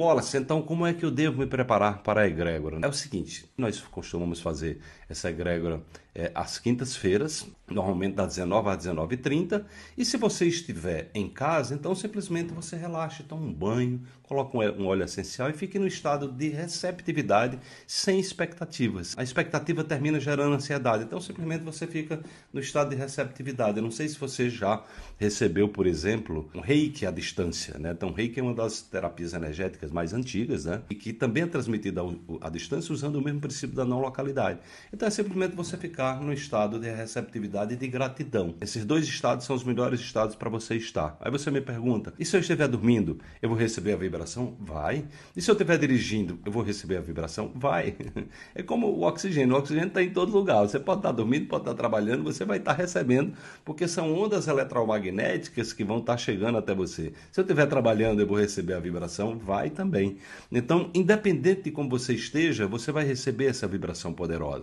Wallace, então como é que eu devo me preparar para a egrégora? É o seguinte, nós costumamos fazer essa egrégora é, às quintas-feiras, normalmente das 19 às 19h30. E se você estiver em casa, então simplesmente você relaxa, toma um banho, coloca um óleo essencial e fique no estado de receptividade sem expectativas. A expectativa termina gerando ansiedade, então simplesmente você fica no estado de receptividade. Eu não sei se você já recebeu, por exemplo, um reiki à distância. Né? Então, reiki é uma das terapias energéticas mais antigas né? e que também é transmitida à distância usando o mesmo princípio da não localidade. Então, é simplesmente você ficar no estado de receptividade e de gratidão. Esses dois estados são os melhores estados para você estar. Aí você me pergunta: e se eu estiver dormindo, eu vou receber a vibração? Vai. E se eu estiver dirigindo, eu vou receber a vibração? Vai. É como o oxigênio. O oxigênio está em todo lugar. Você pode estar dormindo, pode estar trabalhando, você vai estar recebendo, porque são ondas eletromagnéticas que vão estar chegando até você. Se eu estiver trabalhando, eu vou receber a vibração? Vai também. Então, independente de como você esteja, você vai receber essa vibração poderosa.